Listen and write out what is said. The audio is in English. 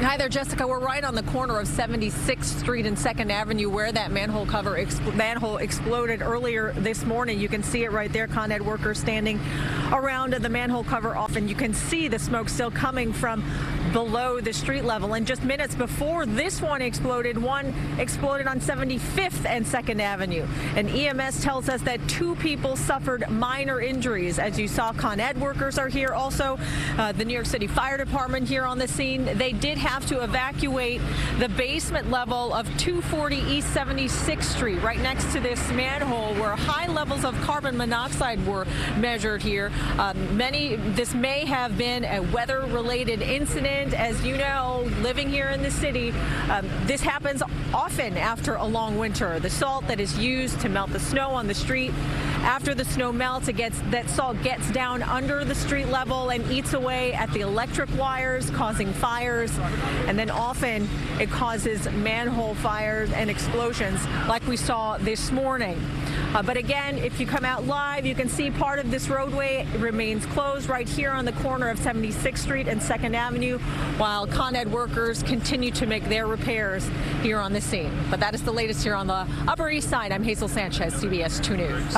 Hi there, Jessica. We're right on the corner of 76th Street and 2nd Avenue where that manhole cover manhole exploded earlier this morning. You can see it right there. Con Ed workers standing around the manhole cover off, and you can see the smoke still coming from below the street level. And just minutes before this one exploded, one exploded on 75th and 2nd Avenue. And EMS tells us that two people suffered minor injuries. As you saw, Con Ed workers are here. Also, uh, the New York City Fire Department here on the scene. They did have to evacuate the basement level of 240 East 76th Street, right next to this manhole where high levels of carbon monoxide were measured here. Um, many, this may have been a weather-related incident. As you know, living here in the city, um, this happens often after a long winter. The salt that is used to melt the snow on the street after the snow melts, it gets that salt gets down under the street level and eats away at the electric wires, causing fires. And then often it causes manhole fires and explosions like we saw this morning. Uh, but again, if you come out live, you can see part of this roadway remains closed right here on the corner of 76th Street and 2nd Avenue, while Con Ed workers continue to make their repairs here on the scene. But that is the latest here on the Upper East Side. I'm Hazel Sanchez, CBS 2 News.